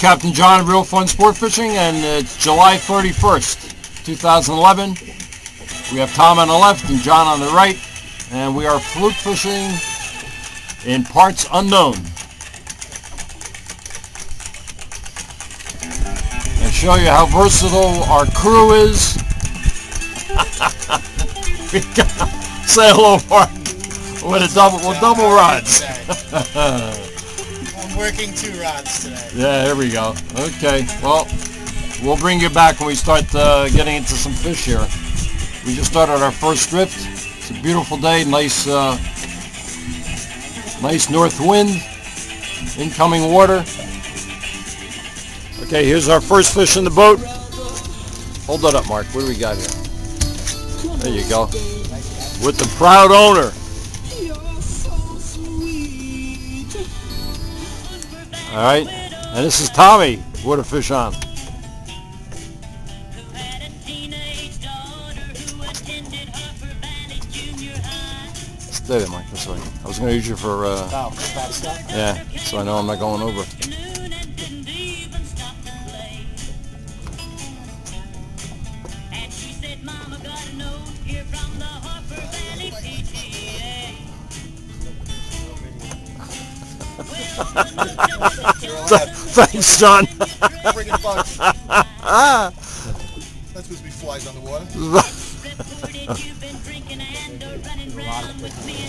Captain John Reel Fun Sport Fishing, and it's July 31st, 2011. We have Tom on the left and John on the right, and we are fluke fishing in parts unknown. And show you how versatile our crew is. we got, say hello, with a double, with double rods. I'm working two rods today. Yeah, here we go. Okay, well, we'll bring you back when we start uh, getting into some fish here. We just started our first drift. It's a beautiful day, nice, uh, nice north wind, incoming water. Okay, here's our first fish in the boat. Hold that up, Mark. What do we got here? There you go. With the proud owner. All right, and this is Tommy. What a fish on. Stay there, Mike. This way. I was going to use you for, uh, Oh, yeah, so I know I'm not going over. Thanks, John. Friggin' bugs. That's supposed to be flies on the water.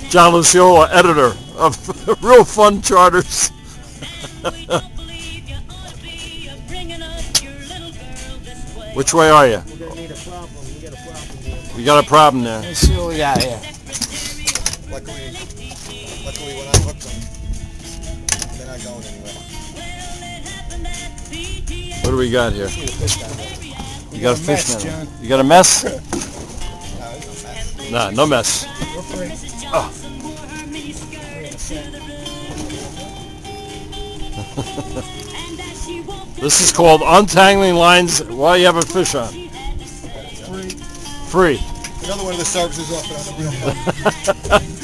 John Luciola, editor of Reel Fun Charters. Which way are you? We're gonna need a problem. We got a problem here. You got a problem there. Let's see what we got here. Luckily, luckily when I hooked them, they're not going anywhere. What do we got here? See the fish down there. You got a fish mess, now. You got a mess? No, no mess. Nah, no mess. We're. Ah. This is called untangling lines while you have a fish on. Free. Free. Another one of the services offered on the real.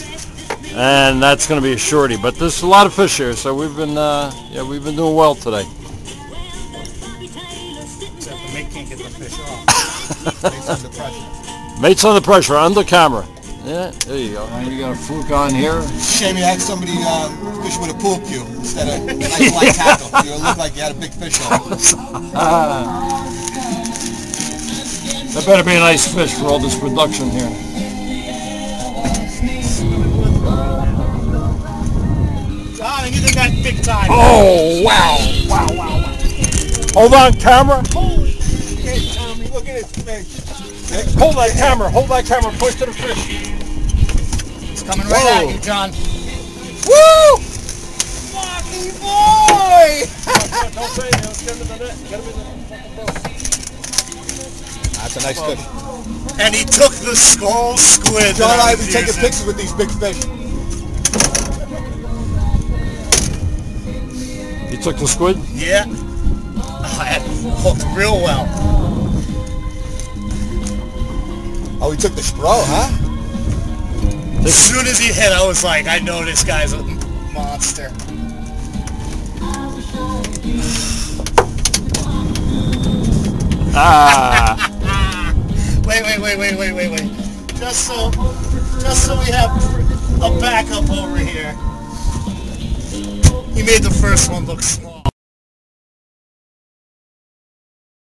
And that's going to be a shorty. But there's a lot of fish here, so we've been, uh, yeah, we've been doing well today. Except the mate can't get the fish off. Based on the pressure. Mates on the pressure, under camera. Yeah, there you go. We got a fluke on here. Shame you had somebody um, fishing with a pool cue instead of a nice light tackle. You look like you had a big fish on. That better be a nice fish for all this production here. John, you did that big time. Oh, wow. wow, wow, wow. Hold on, camera. Holy shit, Tommy, look at his fish. Hold that camera. Hold that camera. Push to the fish. It's coming right Whoa. at you, John. Woo! Lucky boy! Don't say it. Let's get him in the net. Get him in the That's a nice fish. And he took the skull squid. John and I've been taking using. pictures with these big fish. You took the squid? Yeah. Oh, that hooked real well. Oh, he took the spro, huh? As soon as he hit, I was like, I know this guy's a monster. Ah. Wait, wait, wait, wait, wait, wait, wait. Just so, just so we have a backup over here. He made the first one look small.